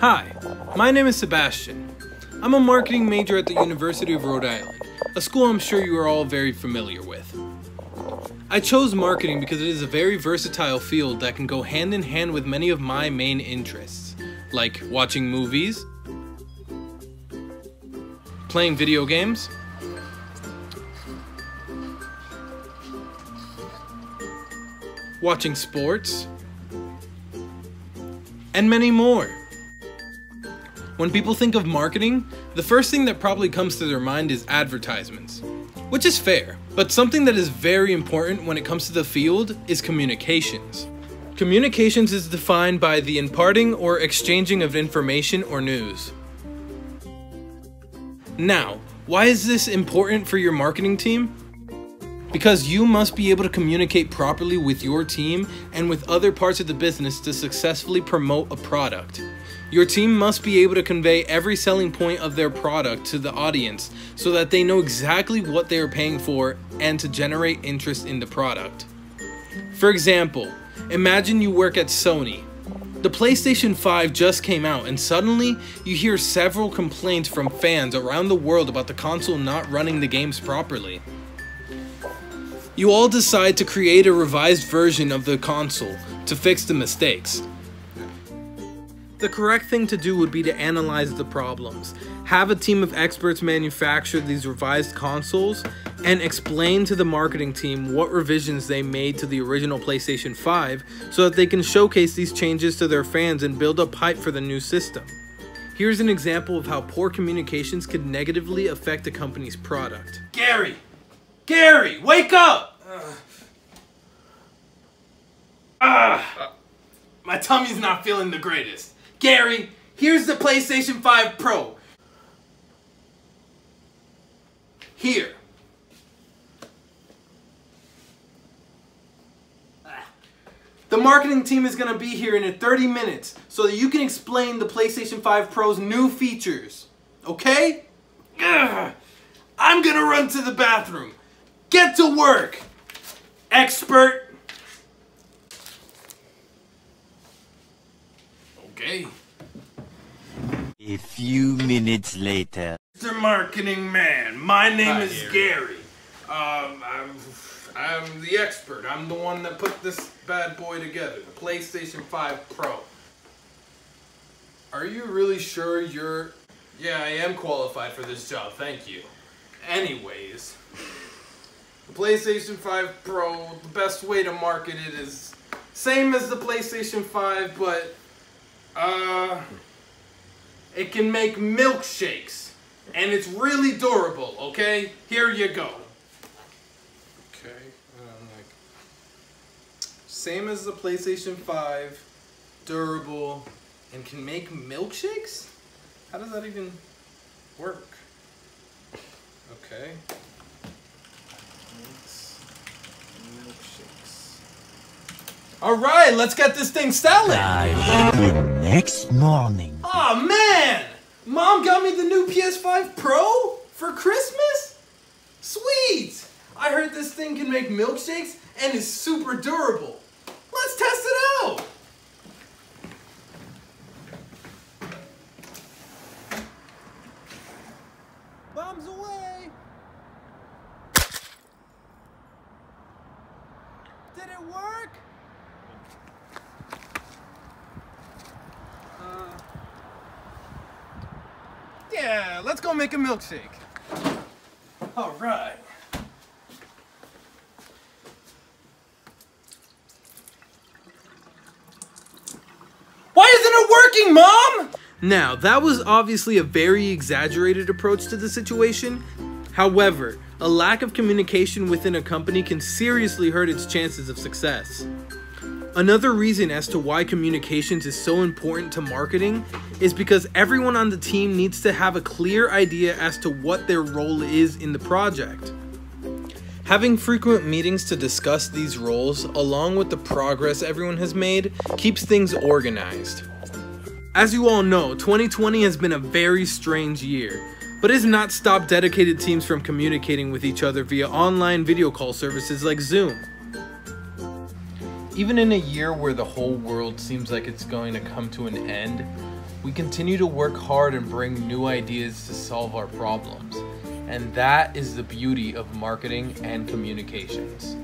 Hi, my name is Sebastian. I'm a marketing major at the University of Rhode Island, a school I'm sure you are all very familiar with. I chose marketing because it is a very versatile field that can go hand in hand with many of my main interests, like watching movies, playing video games, watching sports, and many more. When people think of marketing, the first thing that probably comes to their mind is advertisements. Which is fair, but something that is very important when it comes to the field is communications. Communications is defined by the imparting or exchanging of information or news. Now, why is this important for your marketing team? Because you must be able to communicate properly with your team and with other parts of the business to successfully promote a product. Your team must be able to convey every selling point of their product to the audience so that they know exactly what they are paying for and to generate interest in the product. For example, imagine you work at Sony. The PlayStation 5 just came out and suddenly you hear several complaints from fans around the world about the console not running the games properly. You all decide to create a revised version of the console to fix the mistakes. The correct thing to do would be to analyze the problems, have a team of experts manufacture these revised consoles, and explain to the marketing team what revisions they made to the original PlayStation 5 so that they can showcase these changes to their fans and build up hype for the new system. Here's an example of how poor communications could negatively affect a company's product. Gary! Gary, wake up! Ah, my tummy's not feeling the greatest. Gary, here's the PlayStation 5 Pro. Here. The marketing team is going to be here in 30 minutes so that you can explain the PlayStation 5 Pro's new features. Okay? Ugh. I'm going to run to the bathroom. Get to work, expert. Okay. A few minutes later. Mr. Marketing Man, my name Hi, is Gary. Gary. Um, I'm, I'm the expert. I'm the one that put this bad boy together, the PlayStation 5 Pro. Are you really sure you're... Yeah, I am qualified for this job, thank you. Anyways, the PlayStation 5 Pro, the best way to market it is same as the PlayStation 5, but uh, it can make milkshakes, and it's really durable. Okay, here you go. Okay, um, like same as the PlayStation 5, durable, and can make milkshakes. How does that even work? Okay. Milkshakes. All right, let's get this thing selling. Next morning. Oh man! Mom got me the new PS5 Pro for Christmas? Sweet! I heard this thing can make milkshakes and is super durable. Let's test it out! Bombs away! Did it work? Yeah, let's go make a milkshake. All right. Why isn't it working, Mom? Now, that was obviously a very exaggerated approach to the situation. However, a lack of communication within a company can seriously hurt its chances of success. Another reason as to why communications is so important to marketing is because everyone on the team needs to have a clear idea as to what their role is in the project. Having frequent meetings to discuss these roles, along with the progress everyone has made, keeps things organized. As you all know, 2020 has been a very strange year, but it has not stopped dedicated teams from communicating with each other via online video call services like Zoom. Even in a year where the whole world seems like it's going to come to an end, We continue to work hard and bring new ideas to solve our problems. And that is the beauty of marketing and communications.